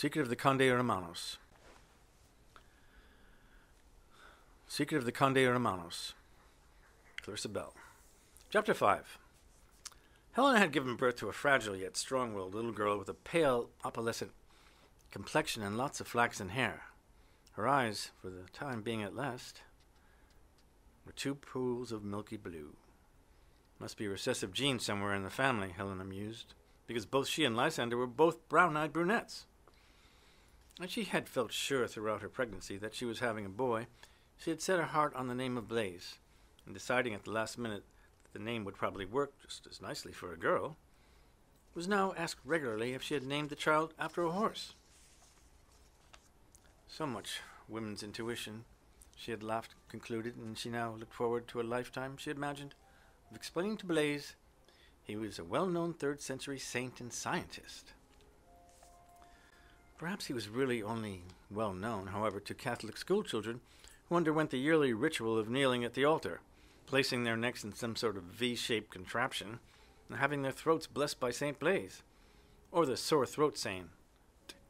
Secret of the Conde Hermanos. Secret of the Conde Hermanos. Clarissa Bell. Chapter 5. Helena had given birth to a fragile yet strong willed little girl with a pale, opalescent complexion and lots of flaxen hair. Her eyes, for the time being at last, were two pools of milky blue. Must be a recessive gene somewhere in the family, Helena mused, because both she and Lysander were both brown eyed brunettes. And she had felt sure throughout her pregnancy that she was having a boy. She had set her heart on the name of Blaise, and deciding at the last minute that the name would probably work just as nicely for a girl, was now asked regularly if she had named the child after a horse. So much women's intuition, she had laughed, concluded, and she now looked forward to a lifetime, she imagined, of explaining to Blaise he was a well known third century saint and scientist. Perhaps he was really only well known, however, to Catholic schoolchildren who underwent the yearly ritual of kneeling at the altar, placing their necks in some sort of V shaped contraption, and having their throats blessed by St. Blaise, or the sore throat saint,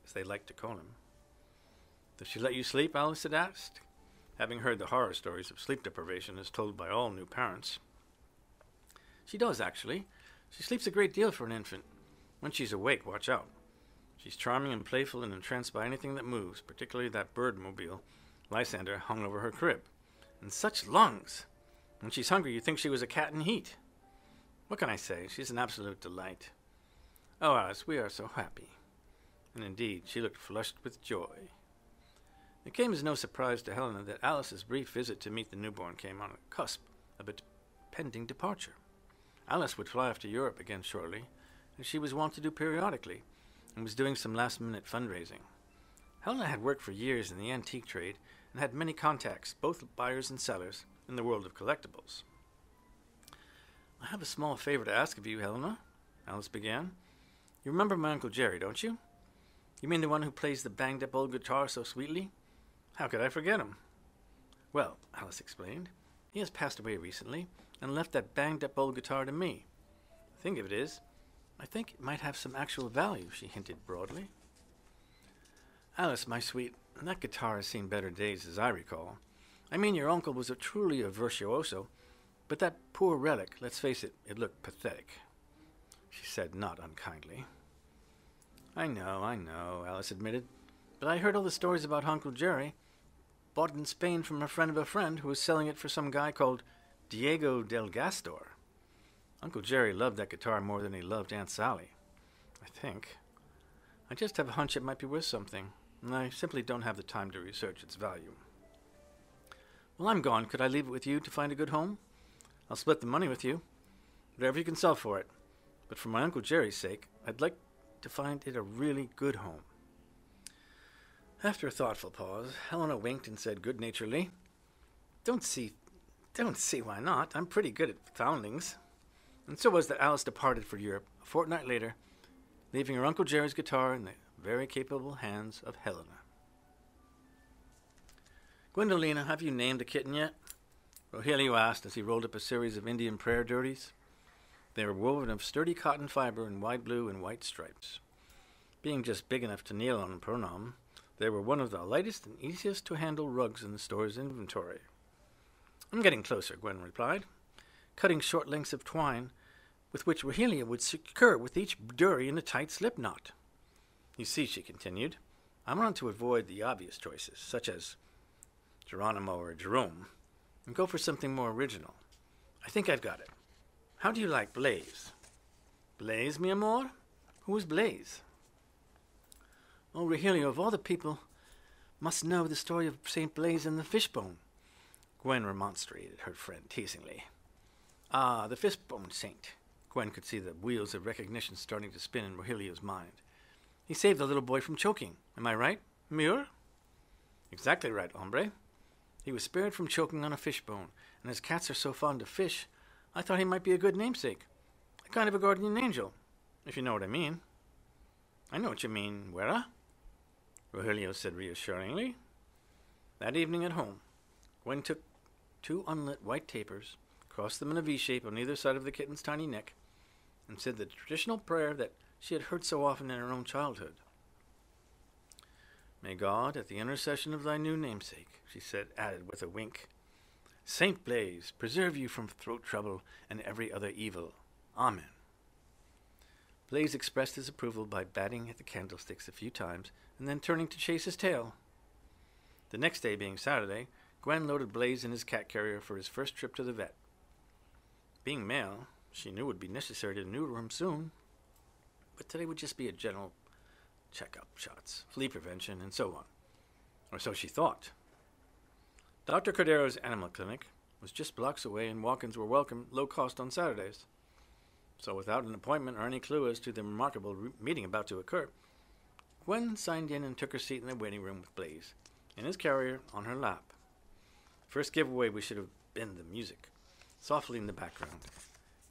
as they liked to call him. Does she let you sleep? Alice had asked, having heard the horror stories of sleep deprivation as told by all new parents. She does, actually. She sleeps a great deal for an infant. When she's awake, watch out. She's charming and playful and entranced by anything that moves, particularly that bird mobile Lysander hung over her crib. And such lungs! When she's hungry, you think she was a cat in heat. What can I say? She's an absolute delight. Oh, Alice, we are so happy. And indeed, she looked flushed with joy. It came as no surprise to Helena that Alice's brief visit to meet the newborn came on the cusp of a pending departure. Alice would fly off to Europe again shortly, as she was wont to do periodically, and was doing some last minute fundraising. Helena had worked for years in the antique trade and had many contacts, both buyers and sellers, in the world of collectibles. I have a small favor to ask of you, Helena, Alice began. You remember my Uncle Jerry, don't you? You mean the one who plays the banged up old guitar so sweetly? How could I forget him? Well, Alice explained, he has passed away recently and left that banged up old guitar to me. The thing of it is, I think it might have some actual value, she hinted broadly. Alice, my sweet, that guitar has seen better days as I recall. I mean, your uncle was a truly a virtuoso, but that poor relic, let's face it, it looked pathetic. She said not unkindly. I know, I know, Alice admitted, but I heard all the stories about Uncle Jerry. Bought in Spain from a friend of a friend who was selling it for some guy called Diego del Gastor. Uncle Jerry loved that guitar more than he loved Aunt Sally. I think. I just have a hunch it might be worth something, and I simply don't have the time to research its value. Well, I'm gone. Could I leave it with you to find a good home? I'll split the money with you. Whatever you can sell for it. But for my Uncle Jerry's sake, I'd like to find it a really good home. After a thoughtful pause, Helena winked and said good naturedly, Don't see don't see why not. I'm pretty good at foundings. And so was that Alice departed for Europe a fortnight later, leaving her Uncle Jerry's guitar in the very capable hands of Helena. Gwendolina, have you named the kitten yet? Rogelio asked as he rolled up a series of Indian prayer durries. They were woven of sturdy cotton fiber in wide blue and white stripes. Being just big enough to kneel on and pronom, they were one of the lightest and easiest to handle rugs in the store's inventory. I'm getting closer, Gwen replied, cutting short lengths of twine with which Rogelio would secure with each durry in a tight slip knot. You see, she continued, I'm on to avoid the obvious choices, such as Geronimo or Jerome, and go for something more original. I think I've got it. How do you like Blaise? Blaise, mi amor? Who is Blaise? Oh, Rogelio, of all the people, must know the story of St. Blaise and the fishbone. Gwen remonstrated her friend teasingly. Ah, the fishbone saint. Gwen could see the wheels of recognition starting to spin in Rogelio's mind. He saved the little boy from choking. Am I right, Muir? Exactly right, hombre. He was spared from choking on a fishbone, and as cats are so fond of fish, I thought he might be a good namesake. A kind of a guardian angel, if you know what I mean. I know what you mean, Wera, Rogelio said reassuringly. That evening at home, Gwen took two unlit white tapers, crossed them in a V shape on either side of the kitten's tiny neck, and said the traditional prayer that she had heard so often in her own childhood. May God, at the intercession of thy new namesake, she said, added with a wink, Saint Blaise, preserve you from throat trouble and every other evil. Amen. Blaise expressed his approval by batting at the candlesticks a few times and then turning to chase his tail. The next day being Saturday, Gwen loaded Blaise in his cat carrier for his first trip to the vet. Being male, she knew it would be necessary to neuter him soon, but today would just be a general checkup, shots, flea prevention, and so on. Or so she thought. Dr. Cordero's animal clinic was just blocks away, and walk ins were welcome, low cost on Saturdays. So, without an appointment or any clue as to the remarkable re- meeting about to occur, Gwen signed in and took her seat in the waiting room with Blaise in his carrier on her lap. First giveaway we should have been the music. Softly in the background,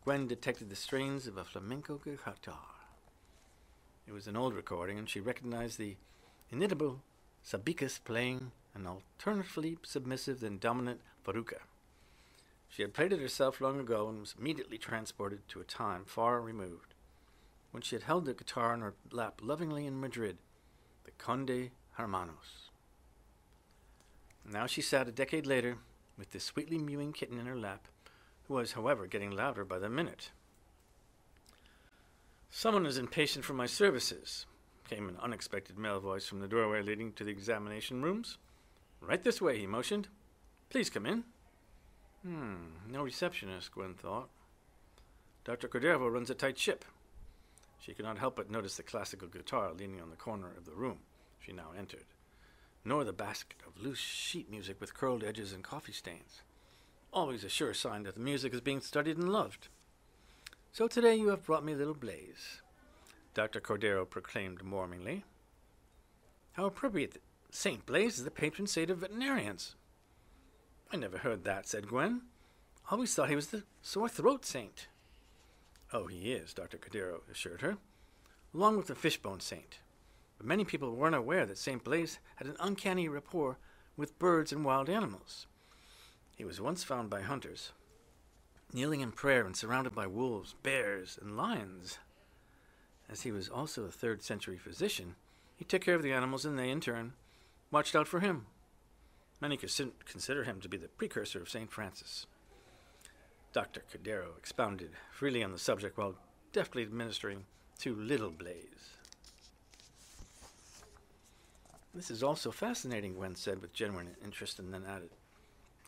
Gwen detected the strains of a flamenco guitar. It was an old recording, and she recognized the inimitable Sabicas playing an alternatively submissive and dominant Farruca. She had played it herself long ago and was immediately transported to a time far removed, when she had held the guitar in her lap lovingly in Madrid, the Conde Hermanos. Now she sat a decade later with this sweetly mewing kitten in her lap, was, however, getting louder by the minute. Someone is impatient for my services, came an unexpected male voice from the doorway leading to the examination rooms. Right this way, he motioned. Please come in. Hmm, no receptionist, Gwen thought. Dr. Cordero runs a tight ship. She could not help but notice the classical guitar leaning on the corner of the room she now entered, nor the basket of loose sheet music with curled edges and coffee stains. Always a sure sign that the music is being studied and loved. So today you have brought me little Blaise, Dr. Cordero proclaimed warmingly. How appropriate that St. Blaise is the patron saint of veterinarians. I never heard that, said Gwen. Always thought he was the sore throat saint. Oh, he is, Dr. Cordero assured her, along with the fishbone saint. But many people weren't aware that St. Blaise had an uncanny rapport with birds and wild animals. He was once found by hunters, kneeling in prayer and surrounded by wolves, bears, and lions. As he was also a third century physician, he took care of the animals and they, in turn, watched out for him. Many consider him to be the precursor of St. Francis. Dr. Cordero expounded freely on the subject while deftly administering to Little Blaise. This is also fascinating, Gwen said with genuine interest, and then added,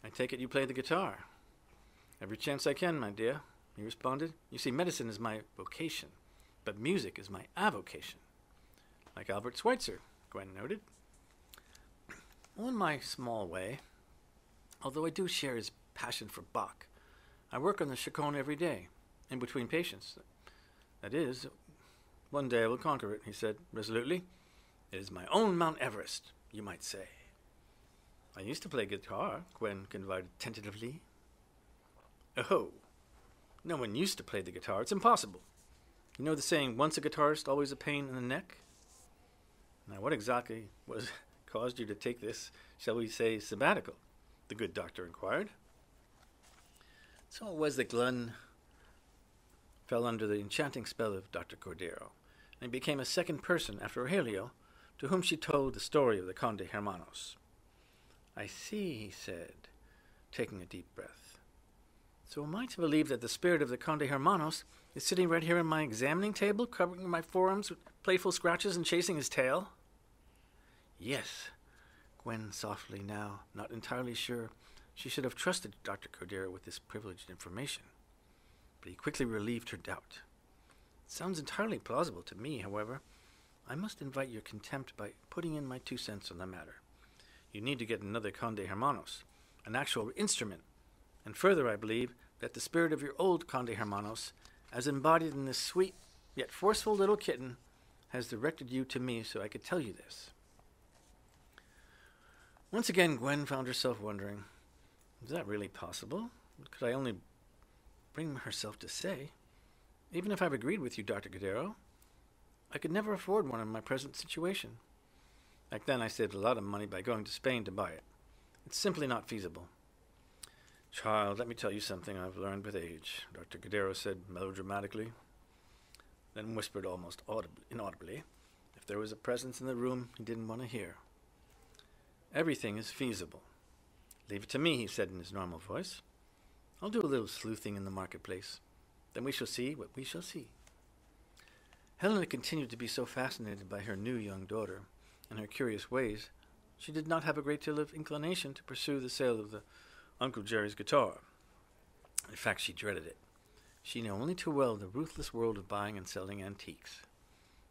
I take it you play the guitar. Every chance I can, my dear, he responded. You see, medicine is my vocation, but music is my avocation. Like Albert Schweitzer, Gwen noted. Well, in my small way, although I do share his passion for Bach, I work on the chaconne every day, in between patients. That is, one day I will conquer it, he said resolutely. It is my own Mount Everest, you might say. I used to play guitar, Gwen confided tentatively. Oh, no one used to play the guitar. It's impossible. You know the saying, once a guitarist, always a pain in the neck? Now, what exactly was caused you to take this, shall we say, sabbatical? The good doctor inquired. So it was that Gwen fell under the enchanting spell of Dr. Cordero, and became a second person after Rogelio, to whom she told the story of the Conde Hermanos. I see, he said, taking a deep breath. So am I to believe that the spirit of the Conde Hermanos is sitting right here on my examining table, covering my forearms with playful scratches and chasing his tail? Yes, Gwen softly now, not entirely sure she should have trusted Dr. Cordero with this privileged information. But he quickly relieved her doubt. It sounds entirely plausible to me, however. I must invite your contempt by putting in my two cents on the matter. You need to get another Conde Hermanos, an actual instrument. And further, I believe that the spirit of your old Conde Hermanos, as embodied in this sweet yet forceful little kitten, has directed you to me so I could tell you this. Once again, Gwen found herself wondering is that really possible? Could I only bring herself to say? Even if I've agreed with you, Dr. Cordero, I could never afford one in my present situation. Back then, I saved a lot of money by going to Spain to buy it. It's simply not feasible. Child, let me tell you something I've learned with age, Dr. Cordero said melodramatically, then whispered almost audibly, inaudibly if there was a presence in the room he didn't want to hear. Everything is feasible. Leave it to me, he said in his normal voice. I'll do a little sleuthing in the marketplace. Then we shall see what we shall see. Helena continued to be so fascinated by her new young daughter and her curious ways, she did not have a great deal of inclination to pursue the sale of the Uncle Jerry's guitar. In fact, she dreaded it. She knew only too well the ruthless world of buying and selling antiques.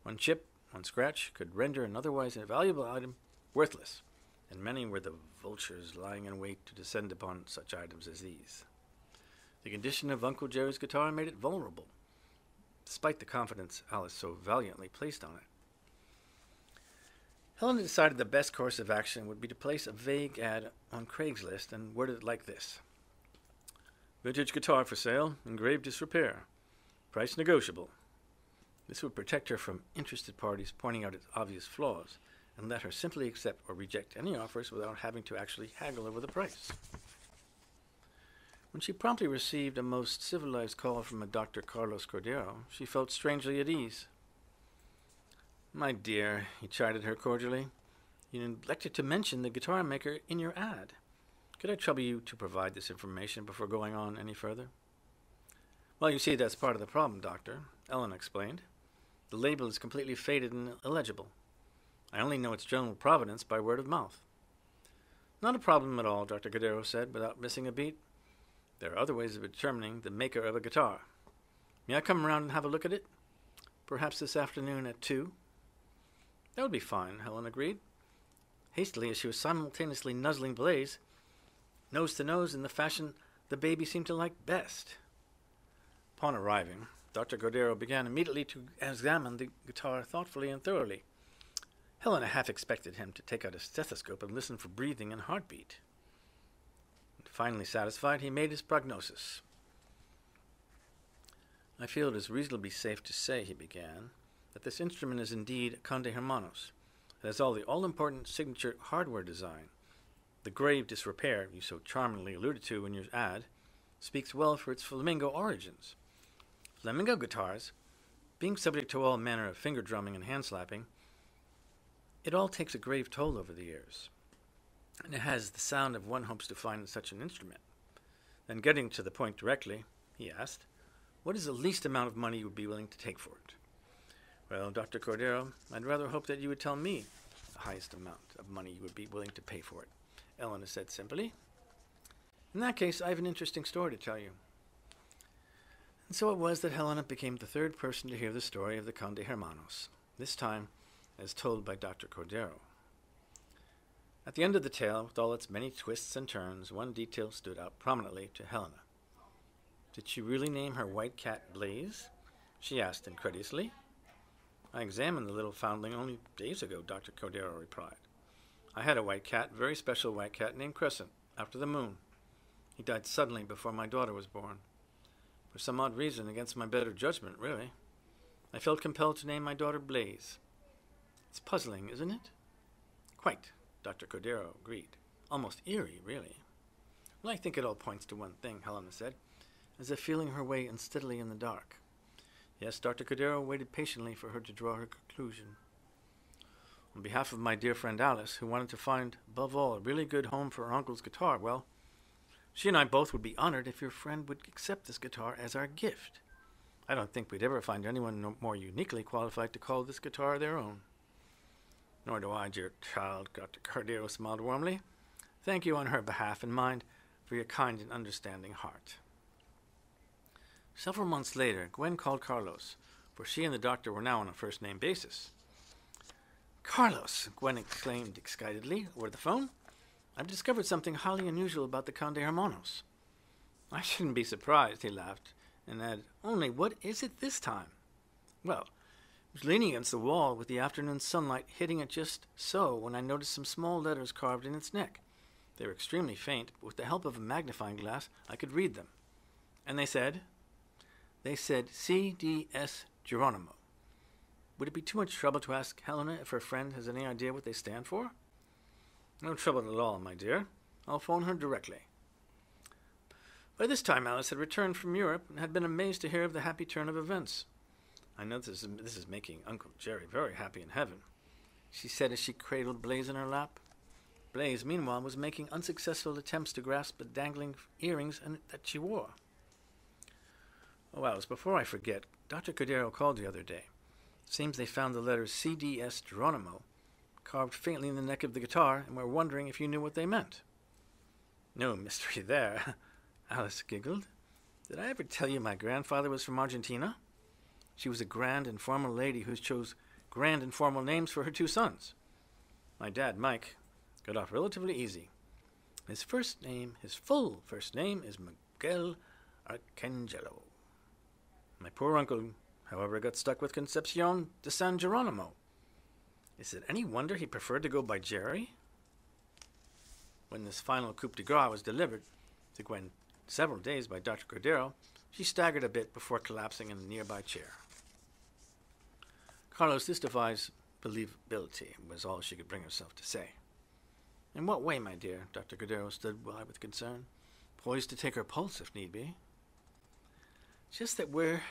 One chip, one scratch, could render an otherwise invaluable item worthless, and many were the vultures lying in wait to descend upon such items as these. The condition of Uncle Jerry's guitar made it vulnerable, despite the confidence Alice so valiantly placed on it. Helena decided the best course of action would be to place a vague ad on Craigslist and word it like this Vintage guitar for sale, in grave disrepair. Price negotiable. This would protect her from interested parties pointing out its obvious flaws and let her simply accept or reject any offers without having to actually haggle over the price. When she promptly received a most civilized call from a Dr. Carlos Cordero, she felt strangely at ease. My dear, he chided her cordially, you neglected to mention the guitar maker in your ad. Could I trouble you to provide this information before going on any further? Well, you see, that's part of the problem, Doctor, Ellen explained. The label is completely faded and illegible. I only know its general provenance by word of mouth. Not a problem at all, Dr. Cordero said, without missing a beat. There are other ways of determining the maker of a guitar. May I come around and have a look at it? Perhaps this afternoon at two? That would be fine, Helen agreed. Hastily, as she was simultaneously nuzzling Blaise, nose to nose in the fashion the baby seemed to like best. Upon arriving, Dr. Cordero began immediately to examine the guitar thoughtfully and thoroughly. Helena half expected him to take out a stethoscope and listen for breathing and heartbeat. Finally satisfied, he made his prognosis. I feel it is reasonably safe to say, he began, that this instrument is indeed Conde Hermanos. It has all the all important signature hardware design. The grave disrepair you so charmingly alluded to in your ad speaks well for its flamenco origins. Flamenco guitars, being subject to all manner of finger drumming and hand slapping, it all takes a grave toll over the years and it has the sound of one hopes to find in such an instrument. Then, getting to the point directly, he asked, What is the least amount of money you would be willing to take for it? Well, Dr. Cordero, I'd rather hope that you would tell me the highest amount of money you would be willing to pay for it, Elena said simply. In that case, I have an interesting story to tell you. And so it was that Helena became the third person to hear the story of the Conde Hermanos, this time as told by Dr. Cordero. At the end of the tale, with all its many twists and turns, one detail stood out prominently to Helena. Did she really name her white cat Blaise? she asked incredulously. I examined the little foundling only days ago, Dr. Cordero replied. I had a white cat, very special white cat named Crescent, after the moon. He died suddenly before my daughter was born. For some odd reason, against my better judgment, really, I felt compelled to name my daughter Blaise. It's puzzling, isn't it? Quite. Dr. Cordero agreed. Almost eerie, really. Well, I think it all points to one thing, Helena said, as if feeling her way unsteadily in the dark. Yes, Dr. Cordero waited patiently for her to draw her conclusion. On behalf of my dear friend Alice, who wanted to find, above all, a really good home for her uncle's guitar, well, she and I both would be honored if your friend would accept this guitar as our gift. I don't think we'd ever find anyone more uniquely qualified to call this guitar their own. Nor do I, dear child, Dr. Cordero smiled warmly. Thank you on her behalf and mine for your kind and understanding heart. Several months later, Gwen called Carlos, for she and the doctor were now on a first name basis. Carlos, Gwen exclaimed excitedly over the phone, I've discovered something highly unusual about the Conde Hermanos. I shouldn't be surprised, he laughed, and added, Only what is it this time? Well, I was leaning against the wall with the afternoon sunlight hitting it just so when I noticed some small letters carved in its neck. They were extremely faint, but with the help of a magnifying glass, I could read them. And they said, they said C.D.S. Geronimo. Would it be too much trouble to ask Helena if her friend has any idea what they stand for? No trouble at all, my dear. I'll phone her directly. By this time, Alice had returned from Europe and had been amazed to hear of the happy turn of events. I know this is, this is making Uncle Jerry very happy in heaven, she said as she cradled Blaise in her lap. Blaise, meanwhile, was making unsuccessful attempts to grasp the dangling earrings and that she wore. Oh, Alice, before I forget, Dr. Cordero called the other day. Seems they found the letters CDS Geronimo carved faintly in the neck of the guitar and were wondering if you knew what they meant. No mystery there. Alice giggled. Did I ever tell you my grandfather was from Argentina? She was a grand and formal lady who chose grand and formal names for her two sons. My dad, Mike, got off relatively easy. His first name, his full first name, is Miguel Arcangelo. My poor uncle, however, got stuck with Concepcion de San Geronimo. Is it any wonder he preferred to go by Jerry? When this final coup de grace was delivered to Gwen several days by Dr. Cordero, she staggered a bit before collapsing in a nearby chair. Carlos, this defies believability, was all she could bring herself to say. In what way, my dear? Dr. Cordero stood by with concern, poised to take her pulse if need be. Just that where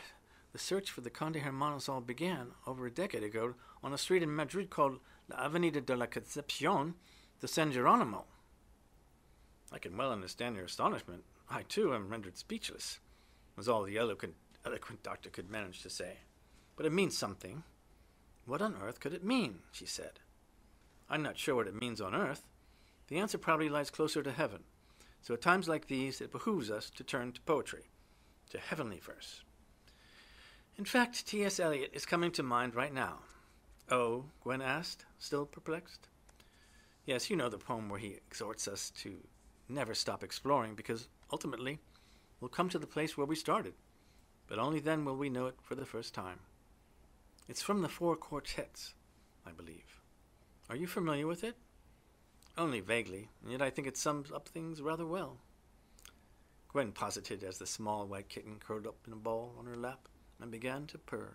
the search for the Conde Hermanos all began over a decade ago on a street in Madrid called La Avenida de la Concepcion de San Geronimo. I can well understand your astonishment. I, too, am rendered speechless, was all the eloquent, eloquent doctor could manage to say. But it means something. What on earth could it mean? she said. I'm not sure what it means on earth. The answer probably lies closer to heaven. So at times like these, it behooves us to turn to poetry, to heavenly verse. In fact, T.S. Eliot is coming to mind right now. Oh, Gwen asked, still perplexed. Yes, you know the poem where he exhorts us to never stop exploring because ultimately we'll come to the place where we started, but only then will we know it for the first time. It's from the Four Quartets, I believe. Are you familiar with it? Only vaguely, and yet I think it sums up things rather well. Gwen posited as the small white kitten curled up in a ball on her lap and began to purr.